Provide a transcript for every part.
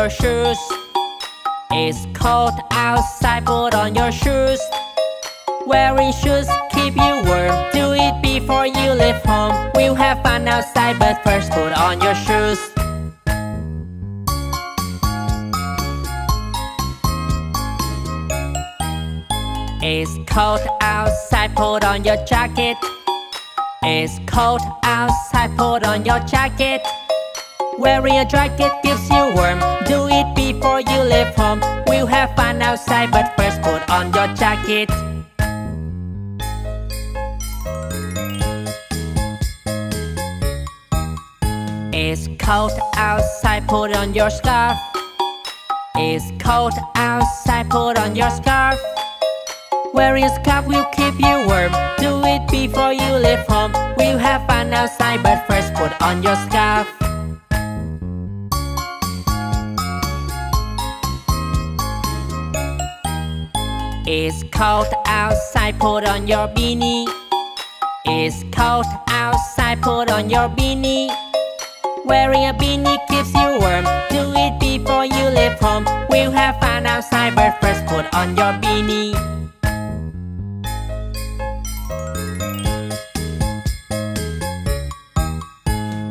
your shoes. It's cold outside, put on your shoes. Wearing shoes keep you warm. Do it before you leave home. We'll have fun outside, but first put on your shoes. It's cold outside, put on your jacket. It's cold outside, put on your jacket. Wearing a jacket keeps gives you warm. Do it before you leave home. We'll have fun outside, but first put on your jacket. It's cold outside, put on your scarf. It's cold outside, put on your scarf. Wearing a scarf will keep you warm. Do it before you leave home. We'll have fun outside, but first put on your scarf. It's cold outside, put on your beanie. It's cold outside, put on your beanie. Wearing a beanie keeps you warm. Do it before you leave home. We'll have fun outside, but first put on your beanie.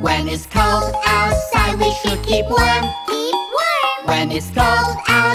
When it's cold outside, we should keep warm. Keep warm. When it's cold outside.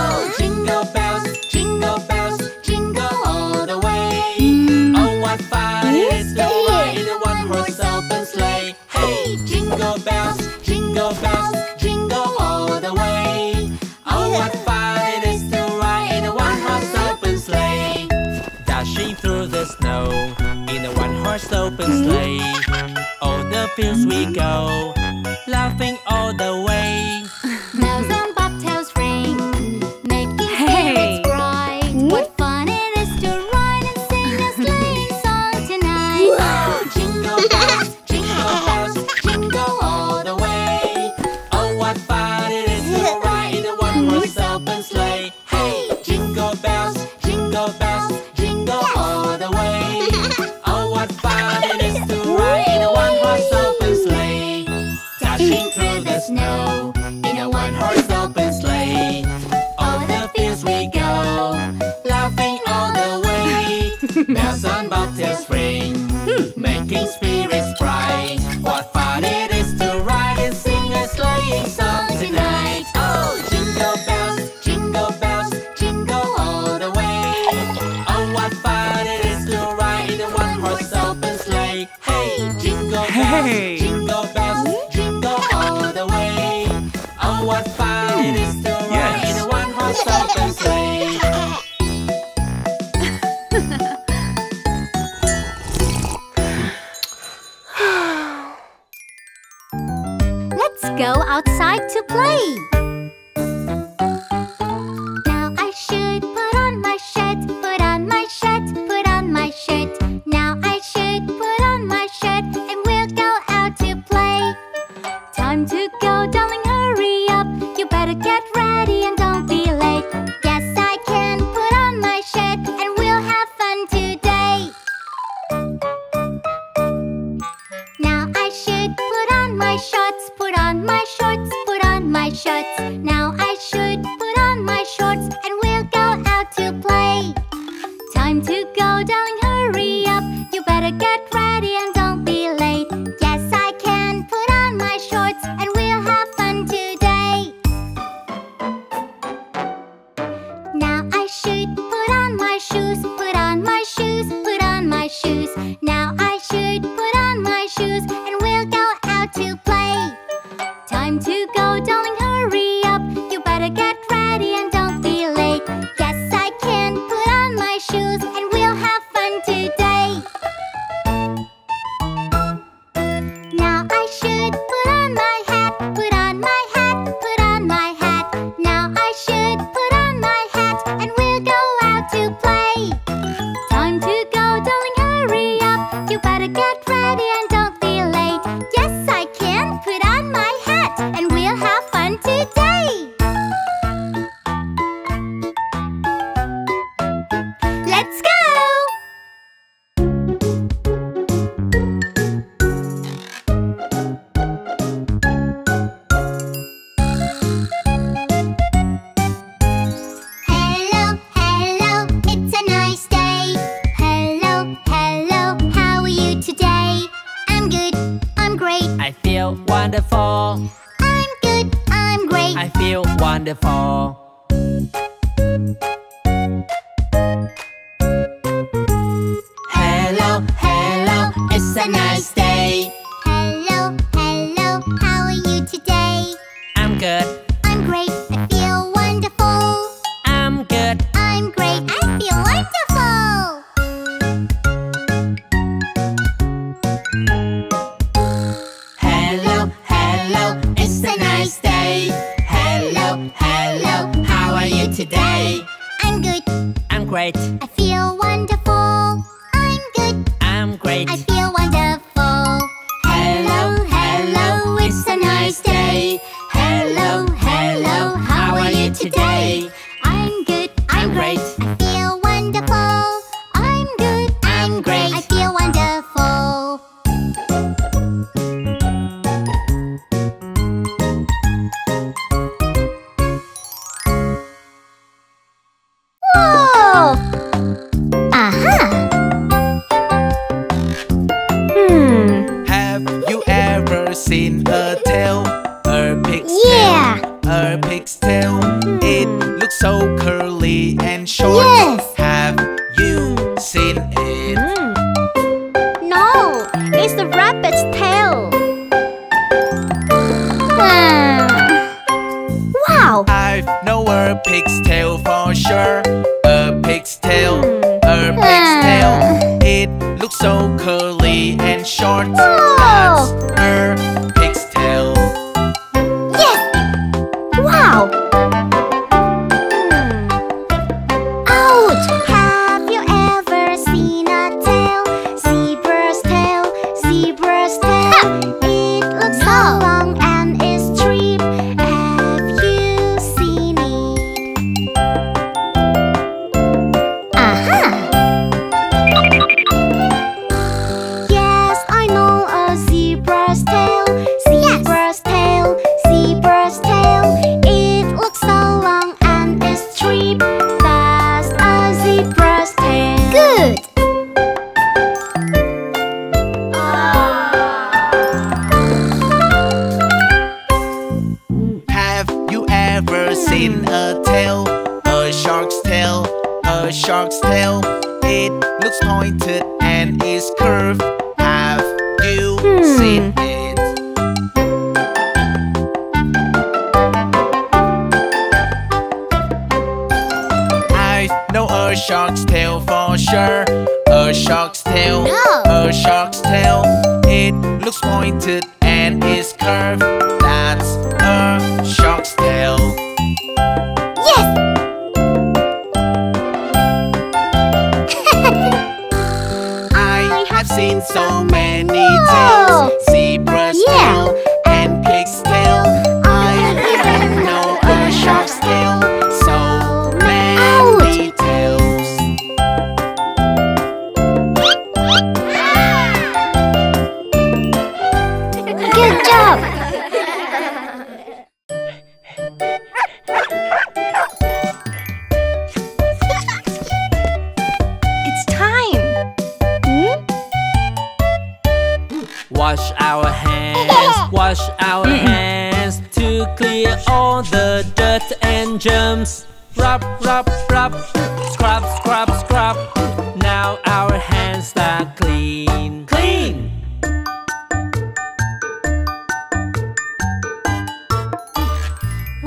Coach! time to go, darling, hurry up. You better get ready and hello, it's a nice day.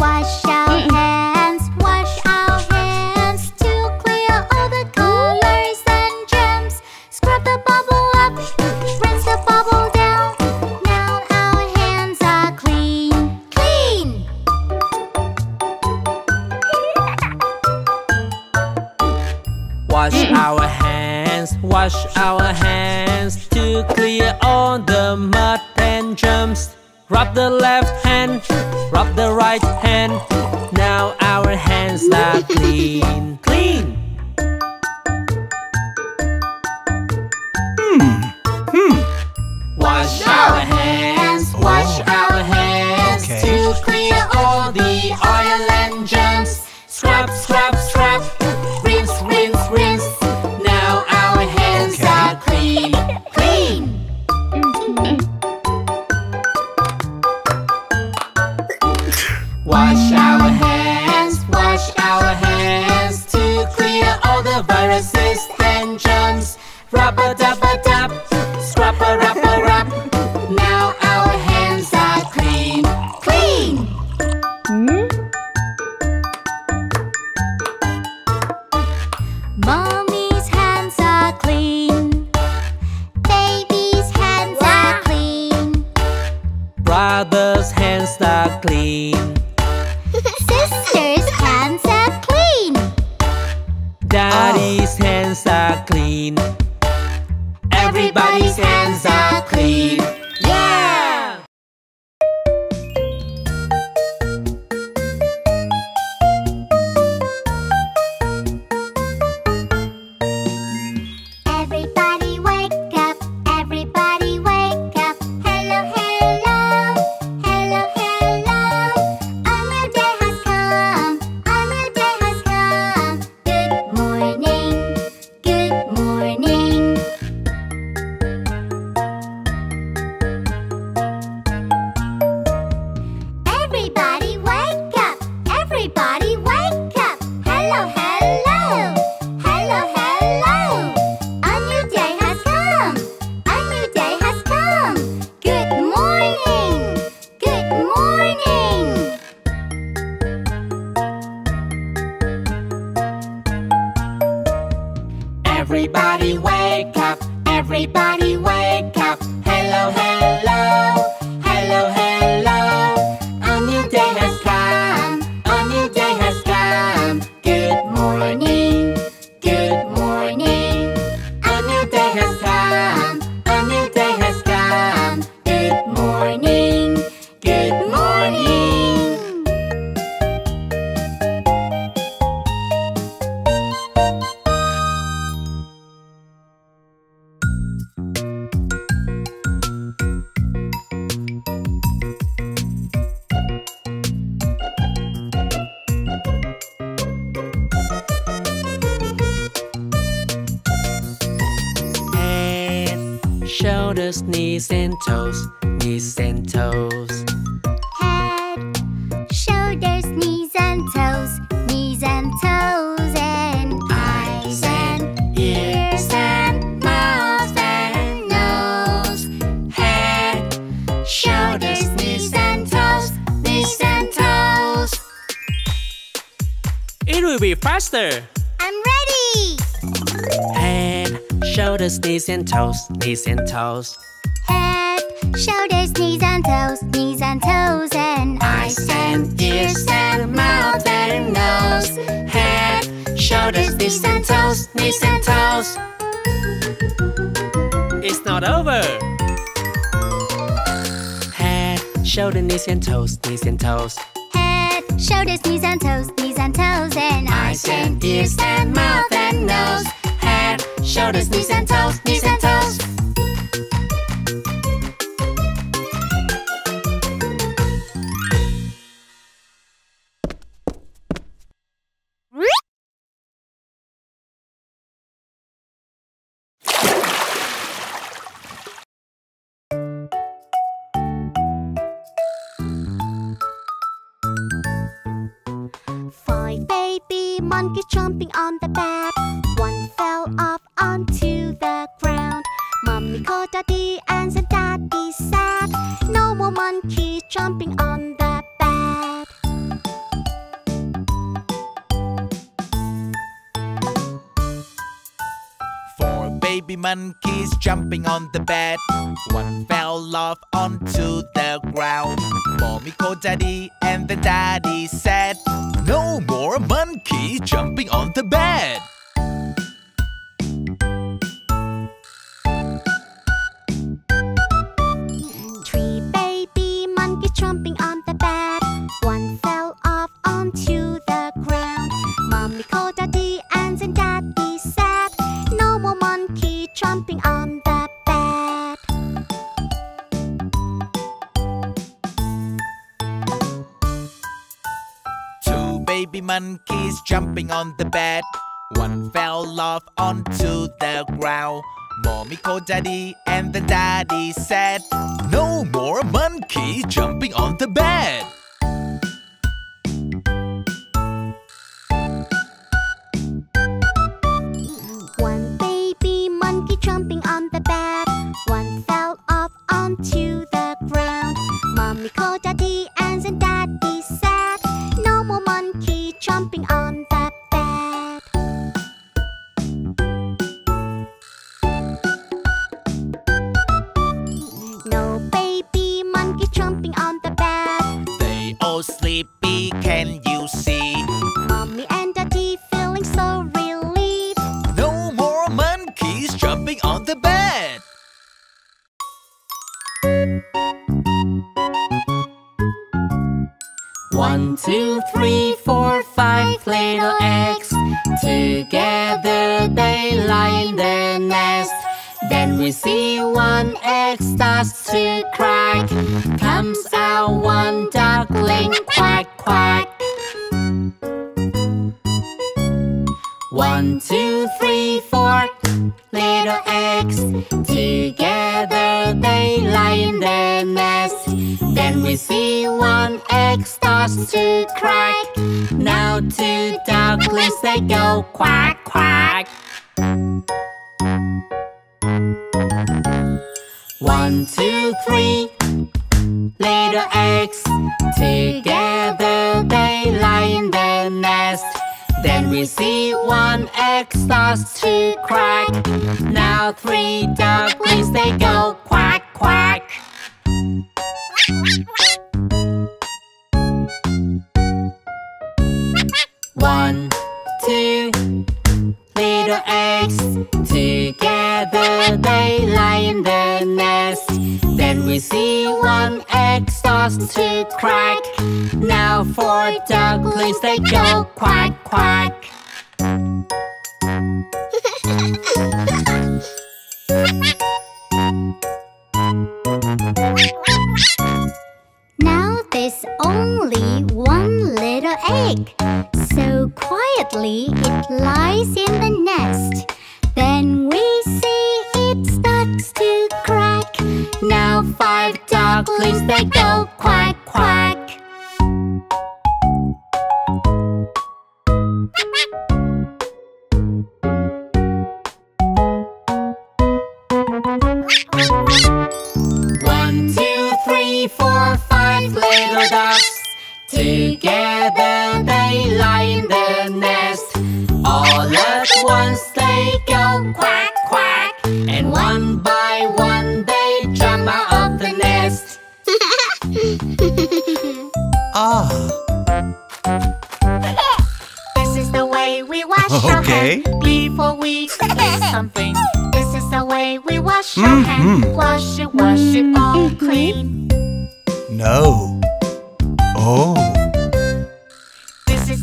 Wash our hands, faster. I'm ready. Head, shoulders, knees and toes, knees and toes. Head, shoulders, knees and toes, knees and toes, and Eyes and ears and mouth and nose. Head, shoulders, knees and toes, knees and toes. It's not over. Head, shoulders, knees and toes, knees and toes. Head, shoulders, knees and toes, knees and toes, and Eyes and ears and mouth and nose. Head, shoulders, knees and toes, knees and toes. Monkeys jumping on the bed. One fell off onto the ground. Mommy called daddy, and the daddy said, No more monkeys jumping on the bed. Baby monkeys jumping on the bed. One fell off onto the ground. Mommy called daddy, and then daddy said, No more monkeys jumping on the bed. They go quack, quack. One, two, little eggs. Together they lie in the nest. Then we see one egg starts to crack. Now four ducklings they go quack, quack. Egg. So quietly it lies in the nest. Then we see it starts to crack. Now five ducklings they go quack, quack. Together they in the nest. All at once they go quack, quack. And one by one they jump out of the nest. Ah, This is the way we wash our hands before we eat something. This is the way we wash our hands. Wash it, wash it all clean. no. Oh,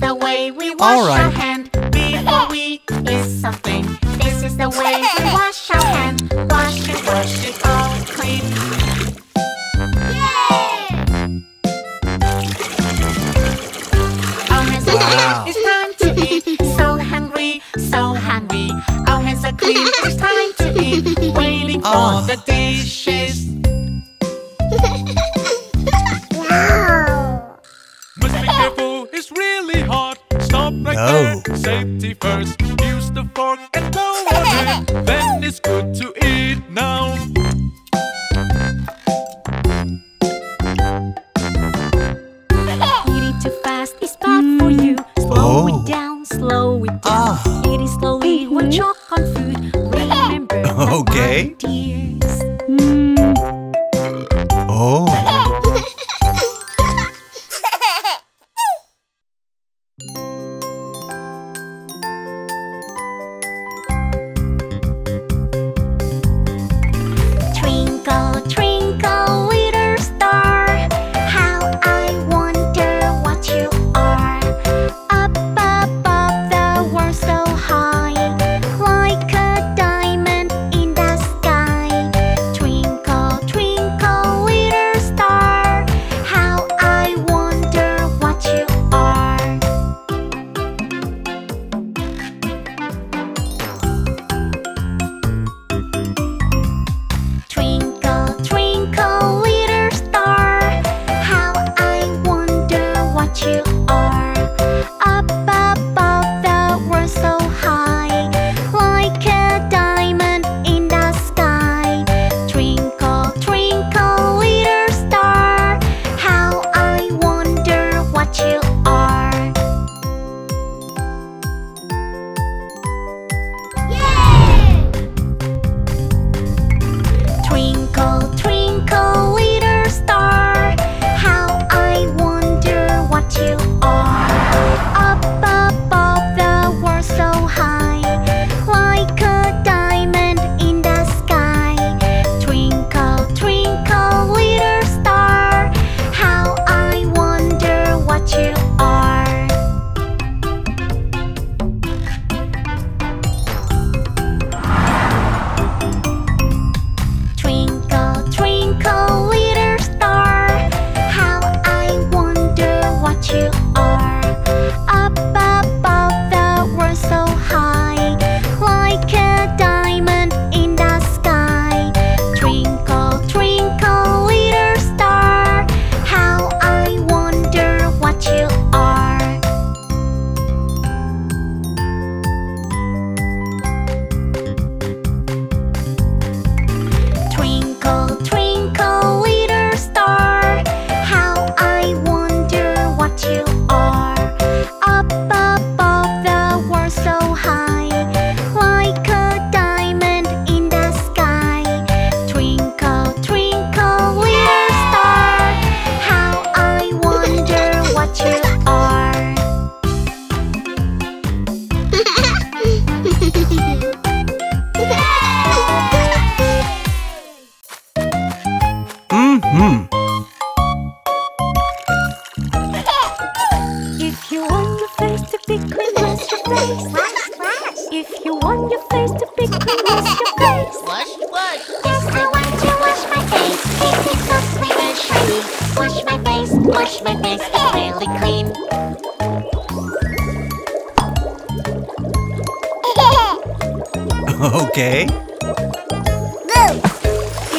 is the way we wash All right. our hands before we eat something. This is the way we wash our hands. Wash it, wash it all clean. Our hands are clean. It's time to eat. So hungry, so hungry. Our hands are clean. It's time to eat. Waiting for Oh. the dishes.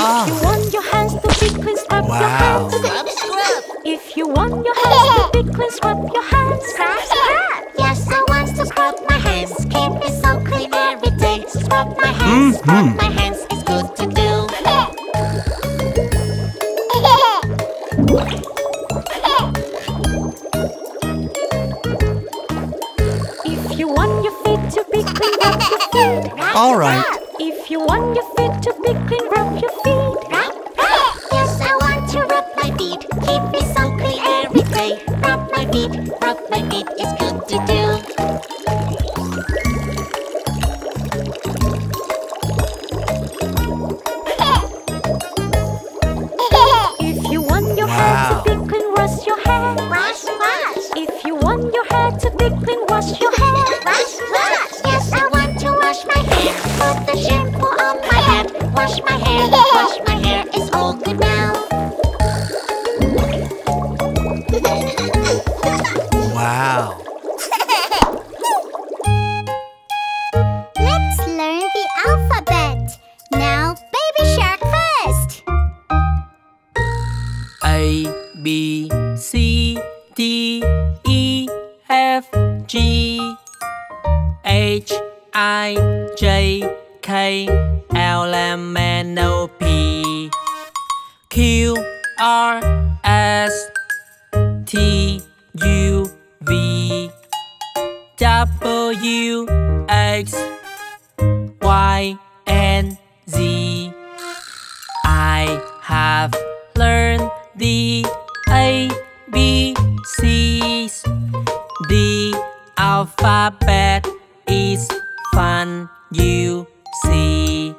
If you want your hands to be clean, scrub your Wow. hands. If you want your hands to be clean, scrub your hands. Scrub, scrub. Yes, I want to scrub my hands. Keep it so clean every day. Scrub my hands, scrub Mhm. my hands, you see?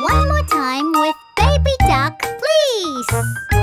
One more time with baby duck, please.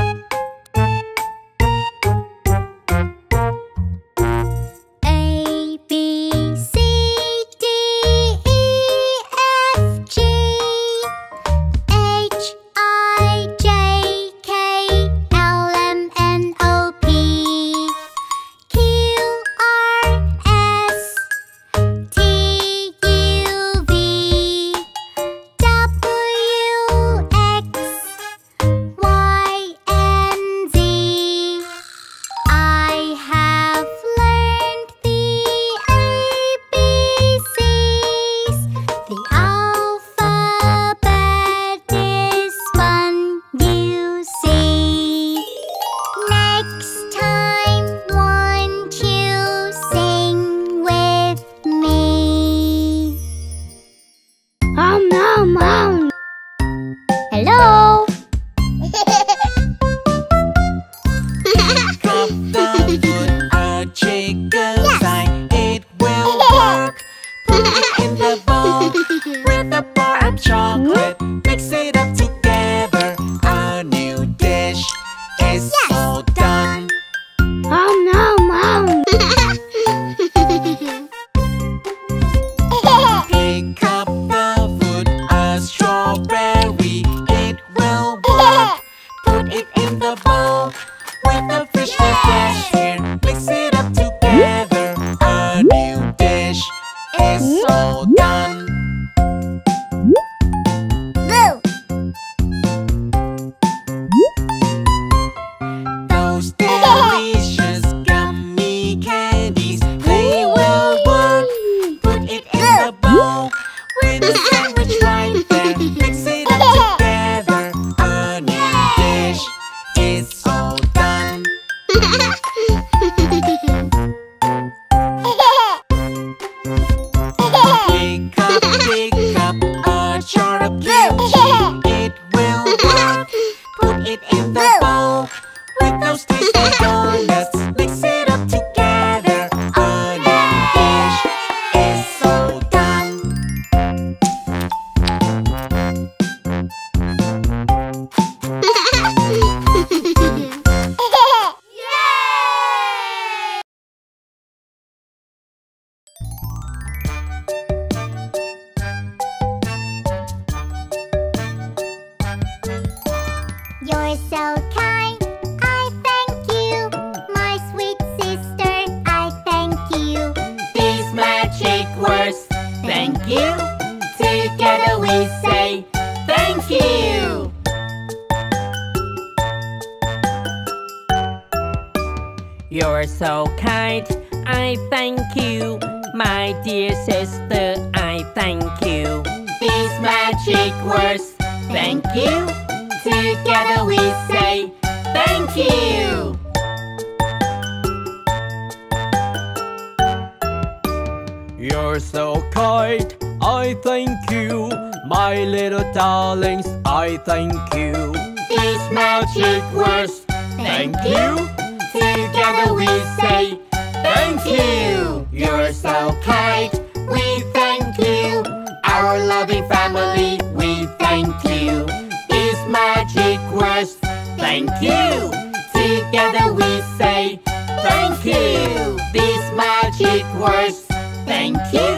Thank you! Together we say Thank you! These magic words Thank you!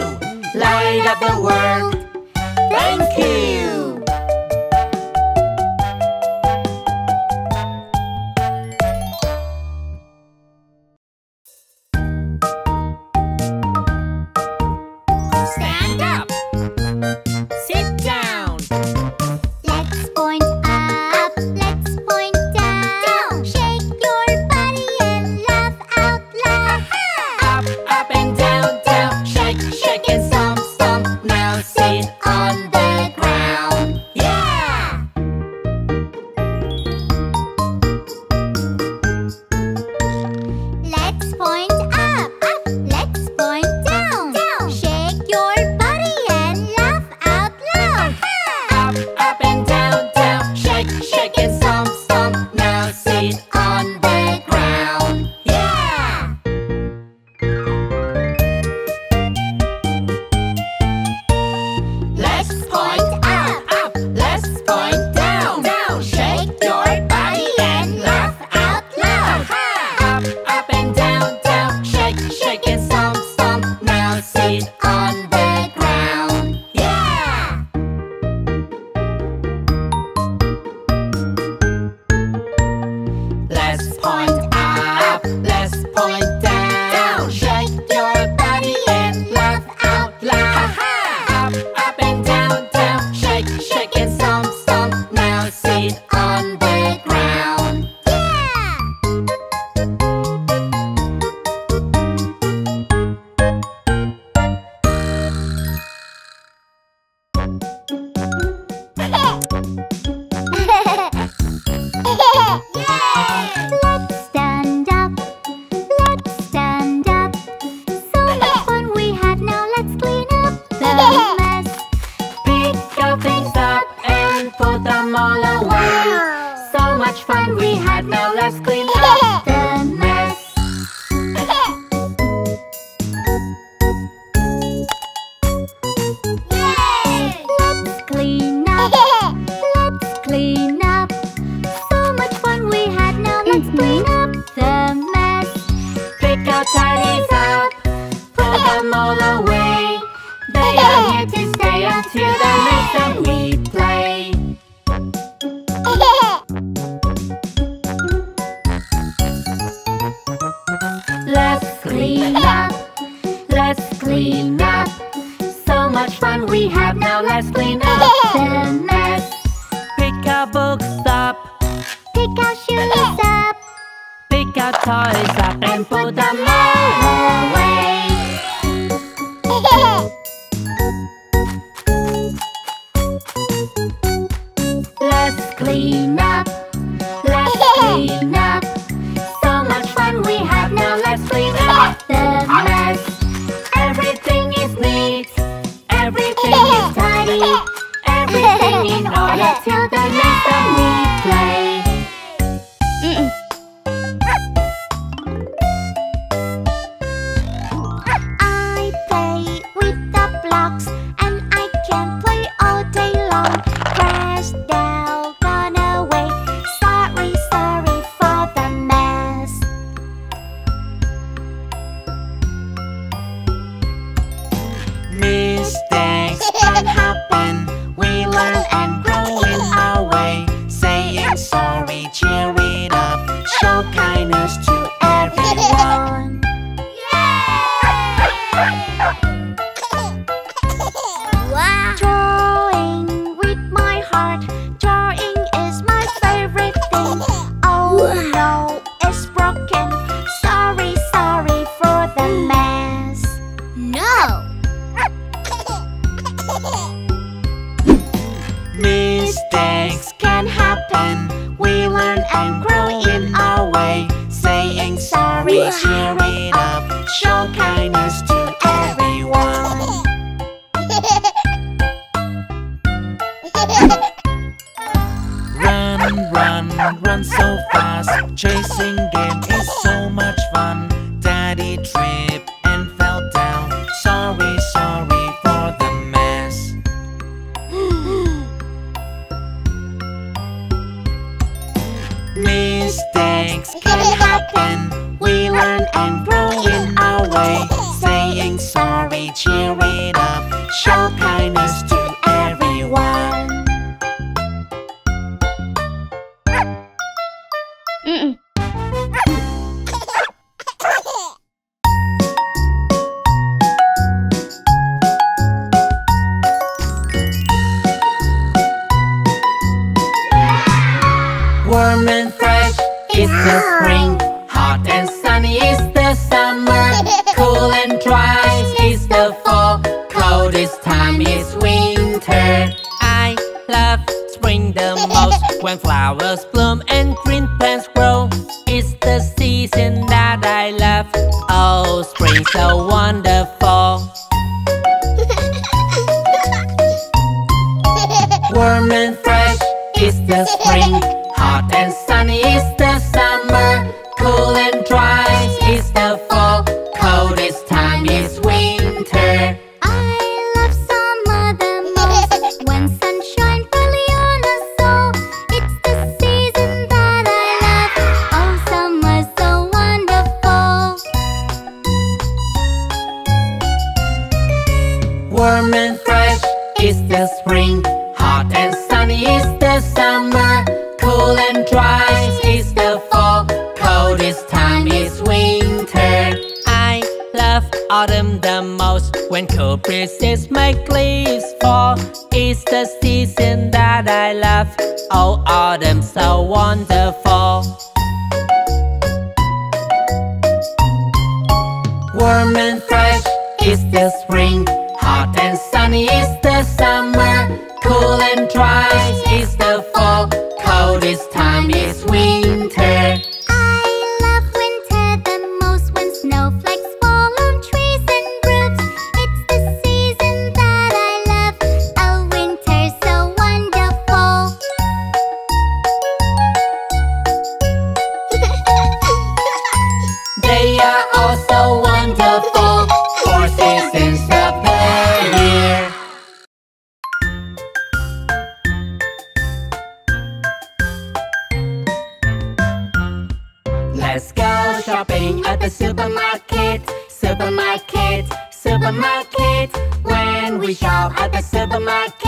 Light up the world Thank you! When flowers bloom and green plants grow. It's the season that I love. Oh, spring's so wonderful. Warm and fresh is the spring. One the we shop at the supermarket.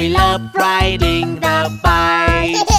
We love riding the bike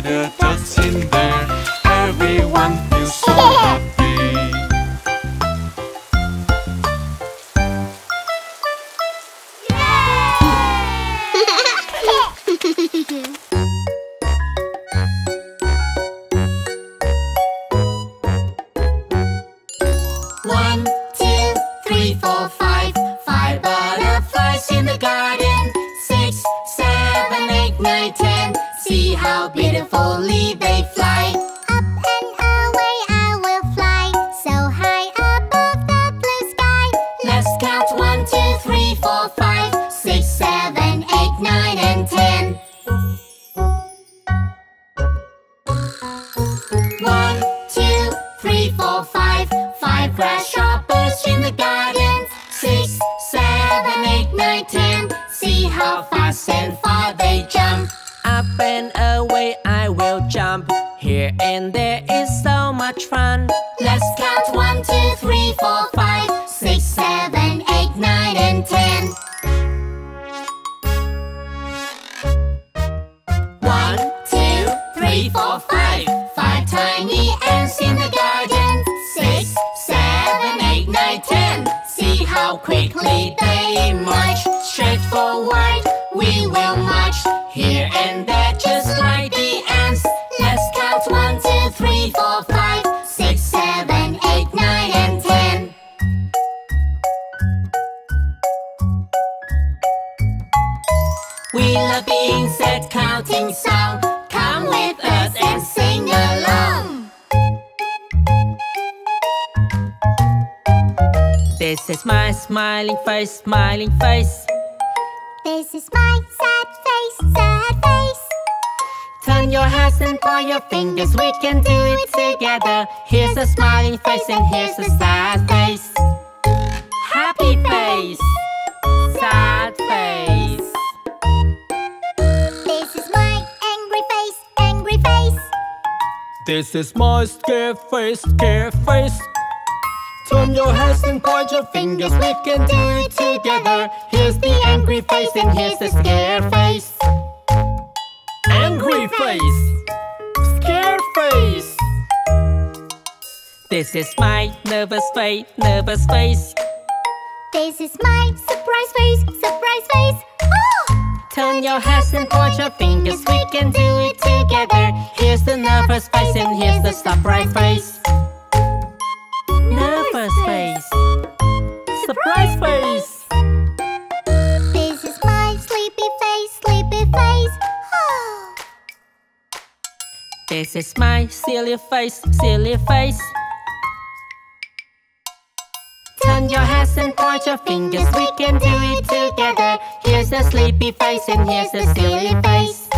The a in there. Face. This is my sad face, sad face. Turn your heads and point your fingers, we can do it together. Here's a smiling face and here's a sad face. Happy face, sad face. This is my angry face, angry face. This is my scared face, scared face. Turn your heads and point your fingers, we can do it together. Here's the angry face and here's the scared face. Angry face, scared face. This is my nervous face, nervous face. This is my surprise face, surprise face. Oh! Turn your heads and point your fingers, we can do it together. Here's the nervous face and here's the surprise face. Nervous face, surprise face. This is my sleepy face, sleepy face. Oh! This is my silly face, silly face. Turn your heads and point your fingers, we can do it together. Here's a sleepy face and here's a silly face.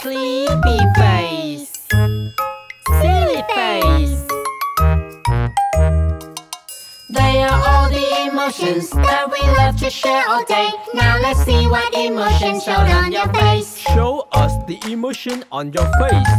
Sleepy face, silly emotions that we love to share all day. Now let's see what emotion showed on your face. Show us the emotion on your face.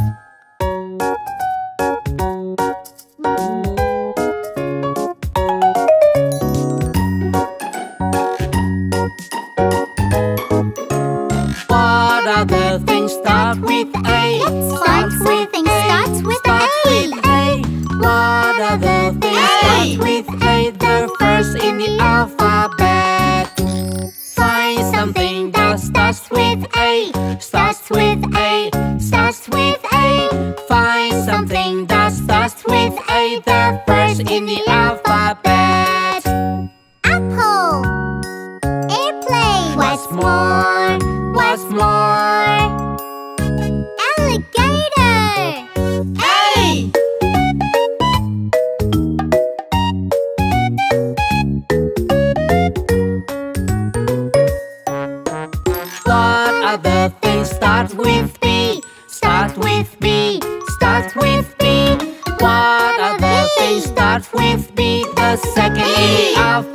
What are the things start with A? Let's find something starts with start A. with A. What are the things start with A? First in the alphabet. Find something that starts with A. Starts with A. Starts with A. Find something that starts with A. The first in the alphabet.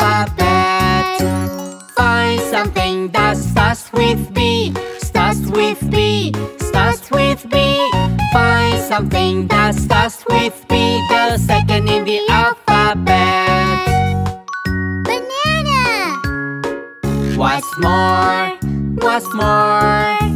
Alphabet. Find something that starts with B. Starts with B. Starts with B. Find something that starts with B. The second in the alphabet. Banana. What's more? What's more?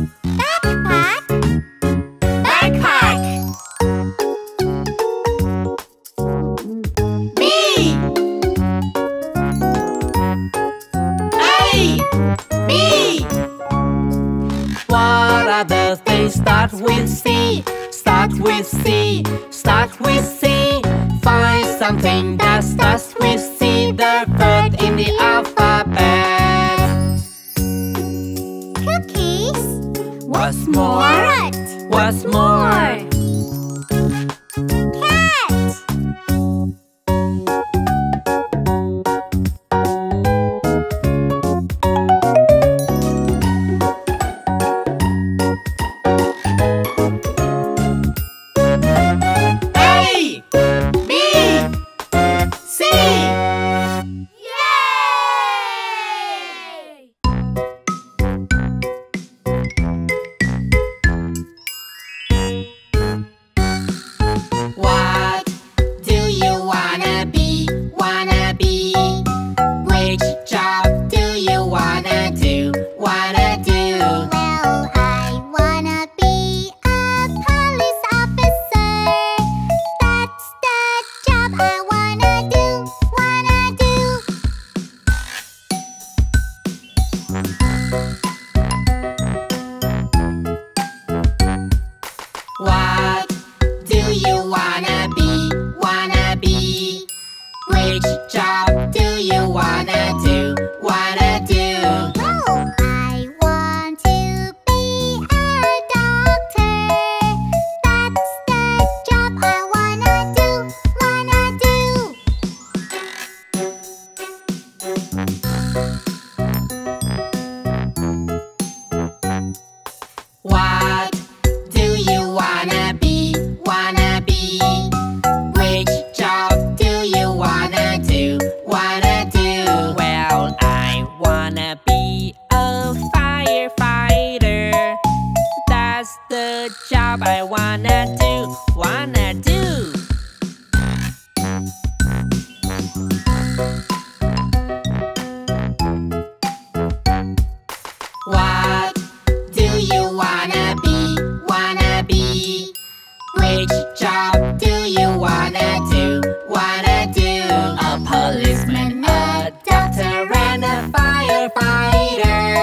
Start with C? Start with C. Start with C. Find something that starts with C. The third in the alphabet. Cookies. What's more? Carrot. What's more? fighter.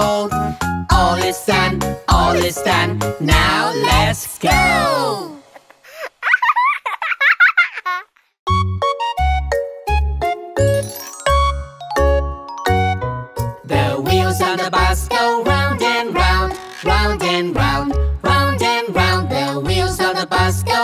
All is done, all is done. Now let's go. The wheels on the bus go round and round, round and round, round and round. The wheels on the bus go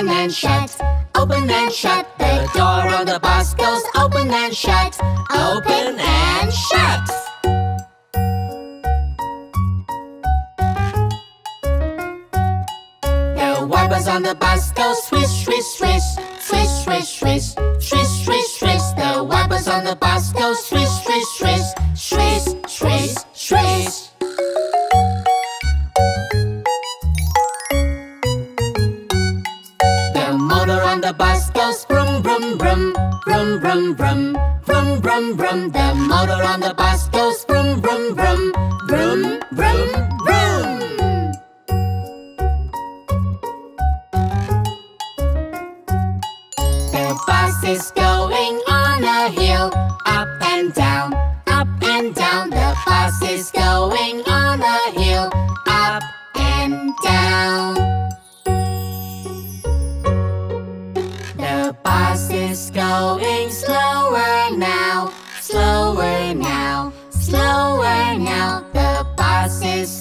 open and shut, open and shut. The door on the bus goes open and shut, open and shut. The wipers on the bus go swish, swish, swish, swish, swish, swish, swish, swish, swish. The wipers on the bus go swish, swish, swish, swish, swish, swish. The brum, brum, brum, brum, brum. The motor on the bus goes brum, brum, brum, brum, brum, brum. The bus is going on a hill, up and down, up and down. The bus is going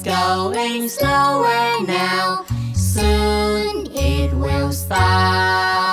going slower now. Soon it will stop.